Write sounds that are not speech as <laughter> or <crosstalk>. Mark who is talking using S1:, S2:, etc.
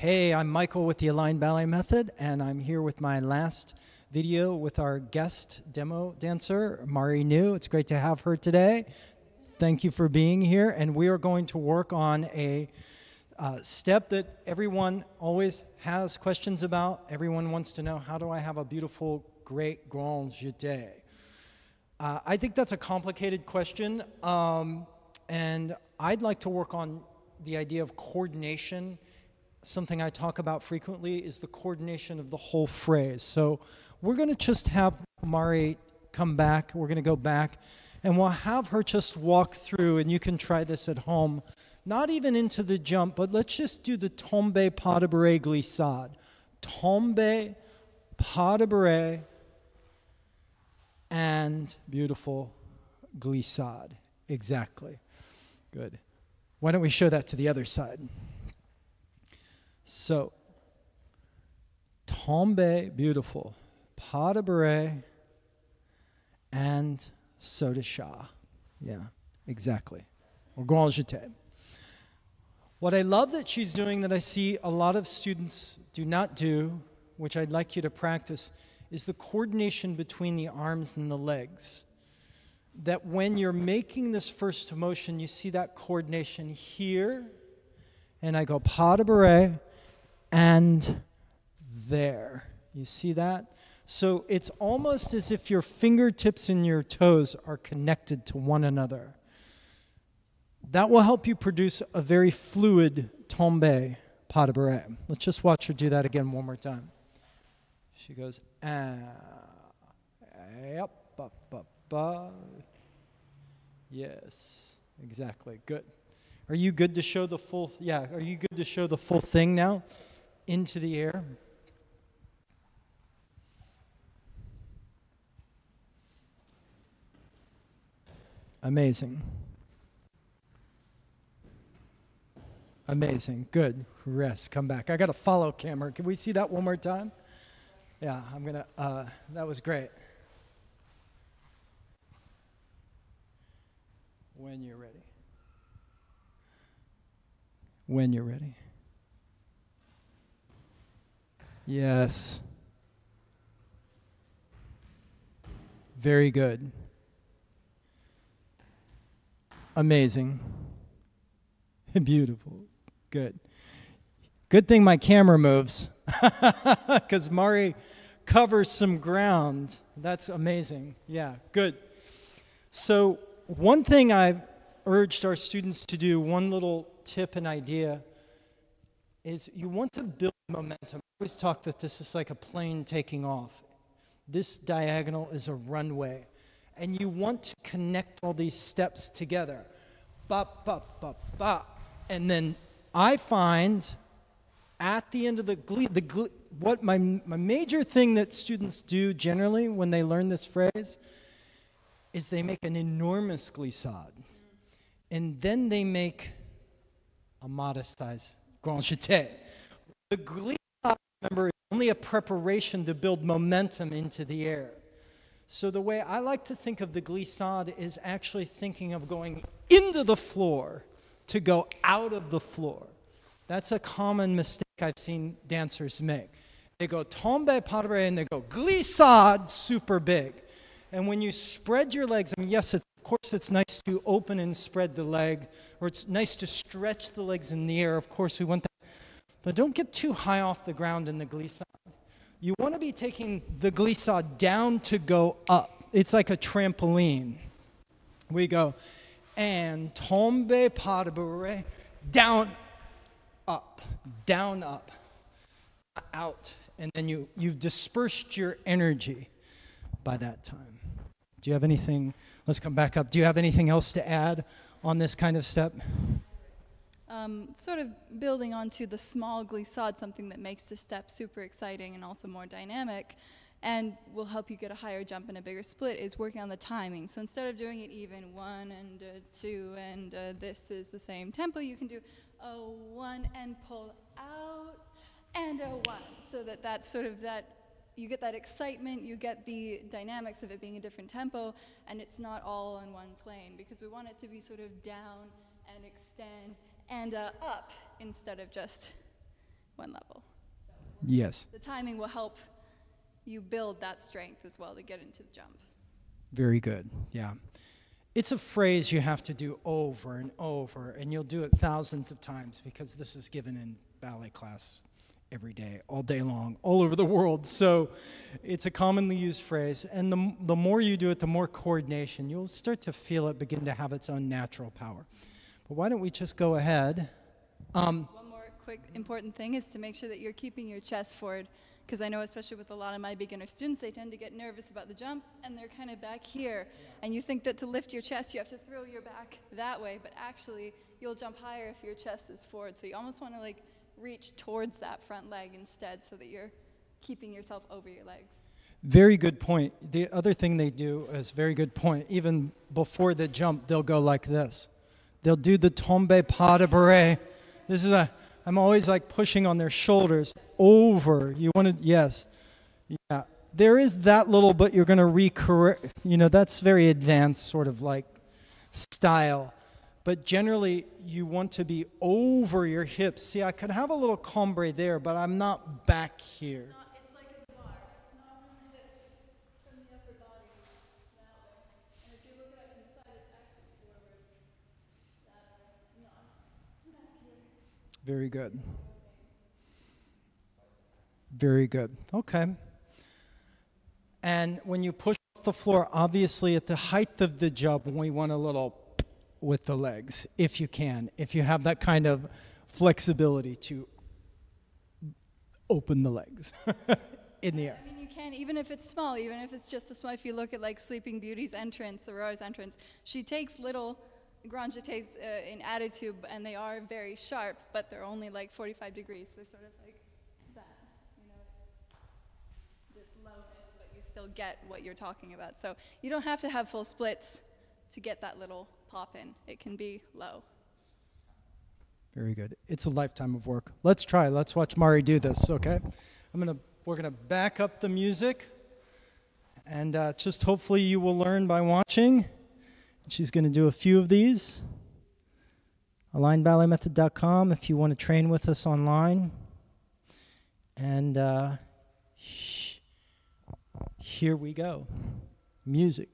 S1: Hey, I'm Michael with the Align Ballet Method, and I'm here with my last video with our guest demo dancer, Mari New. It's great to have her today. Thank you for being here, and we are going to work on a uh, step that everyone always has questions about. Everyone wants to know how do I have a beautiful, great grand jeté? Uh, I think that's a complicated question, um, and I'd like to work on the idea of coordination something I talk about frequently is the coordination of the whole phrase. So we're going to just have Mari come back. We're going to go back and we'll have her just walk through, and you can try this at home. Not even into the jump, but let's just do the tombe pas de bourrée glissade. Tombe pas de bourrée and beautiful glissade. Exactly. Good. Why don't we show that to the other side? So, tombe, beautiful, pas de bourrée, and de chat. Yeah, exactly. Or grand jeté. What I love that she's doing that I see a lot of students do not do, which I'd like you to practice, is the coordination between the arms and the legs. That when you're making this first motion, you see that coordination here, and I go pas de bourrée, and there. You see that? So it's almost as if your fingertips and your toes are connected to one another. That will help you produce a very fluid tombe pas de bourrée. Let's just watch her do that again one more time. She goes, ah, up, up, up, up. Yes, exactly. Good. Are you good to show the full? Yeah. Are you good to show the full thing now? Into the air. Amazing. Amazing. Good. Rest. Come back. I got a follow camera. Can we see that one more time? Yeah, I'm going to, uh, that was great. When you're ready. When you're ready. Yes. Very good. Amazing. <laughs> Beautiful. Good. Good thing my camera moves <laughs> because Mari covers some ground. That's amazing. Yeah, good. So, one thing I've urged our students to do, one little tip and idea, is you want to build momentum I always talk that this is like a plane taking off. This diagonal is a runway. And you want to connect all these steps together. Bop, bop, bop, bop. And then I find at the end of the glee, the glee, what my, my major thing that students do generally when they learn this phrase is they make an enormous glissade. And then they make a modest size grand jeté. The glissade remember, it's only a preparation to build momentum into the air. So the way I like to think of the glissade is actually thinking of going into the floor to go out of the floor. That's a common mistake I've seen dancers make. They go tombe padre and they go glissade super big. And when you spread your legs, I mean, yes, of course it's nice to open and spread the leg, or it's nice to stretch the legs in the air. Of course, we want that but don't get too high off the ground in the glissade. You want to be taking the glissade down to go up. It's like a trampoline. We go, and tombe pas de bourrée, down, up, down, up, out. And then you, you've dispersed your energy by that time. Do you have anything? Let's come back up. Do you have anything else to add on this kind of step?
S2: Um, sort of building onto the small glissade, something that makes the step super exciting and also more dynamic and will help you get a higher jump and a bigger split is working on the timing. So instead of doing it even one and uh, two and uh, this is the same tempo, you can do a one and pull out and a one. So that that's sort of that, you get that excitement, you get the dynamics of it being a different tempo, and it's not all on one plane because we want it to be sort of down and extend and uh, up instead of just one level.
S1: Yes.
S2: The timing will help you build that strength as well to get into the jump.
S1: Very good. Yeah. It's a phrase you have to do over and over, and you'll do it thousands of times because this is given in ballet class every day, all day long, all over the world. So it's a commonly used phrase. And the, the more you do it, the more coordination. You'll start to feel it begin to have its own natural power. But why don't we just go ahead? Um,
S2: One more quick important thing is to make sure that you're keeping your chest forward. Because I know, especially with a lot of my beginner students, they tend to get nervous about the jump and they're kind of back here. And you think that to lift your chest, you have to throw your back that way. But actually, you'll jump higher if your chest is forward. So you almost want to like reach towards that front leg instead so that you're keeping yourself over your legs.
S1: Very good point. The other thing they do is very good point. Even before the jump, they'll go like this. They'll do the tombe pas de bourrée. This is a. I'm always like pushing on their shoulders over. You want to yes, yeah. There is that little, but you're going to recorrect. You know, that's very advanced sort of like style. But generally, you want to be over your hips. See, I could have a little cambre there, but I'm not back here.
S2: It's like a bar. It's not from the hips, from the upper body that way. And if you look at it from the side, it's actually forward that way. Not back here.
S1: Very good. Very good. Okay. And when you push off the floor, obviously at the height of the jump, we want a little with the legs, if you can, if you have that kind of flexibility to open the legs <laughs> in the air.
S2: I mean, you can, even if it's small, even if it's just a small, if you look at like Sleeping Beauty's entrance, Aurora's entrance, she takes little grand jetés uh, in attitude, and they are very sharp, but they're only like 45 degrees. They're sort of like that, you know, this lowness, but you still get what you're talking about. So you don't have to have full splits to get that little pop in. It can be low.
S1: Very good. It's a lifetime of work. Let's try. Let's watch Mari do this, okay? I'm gonna we're gonna back up the music, and uh, just hopefully you will learn by watching. She's gonna do a few of these. AlignBalletMethod.com if you want to train with us online. And uh, here we go. Music.